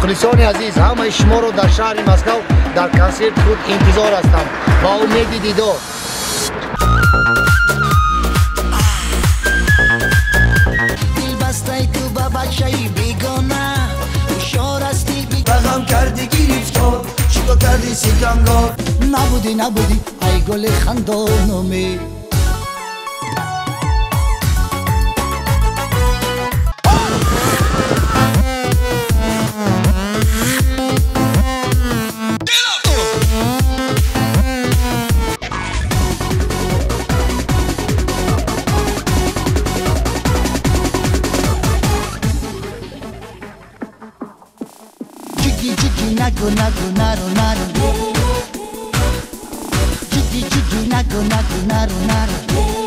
мухлисони азиз ҳамаи шуморо дар шаҳри москав дар консерт худ интизор ҳастам. Ба умеди дидор. Дилбастай ту ба бачаи бегона бағам карди гирифтор чӣ то карди сикамгор? Набудӣ набудӣ ай гули キチキなくなくなるなるチキチキなくなくなるなる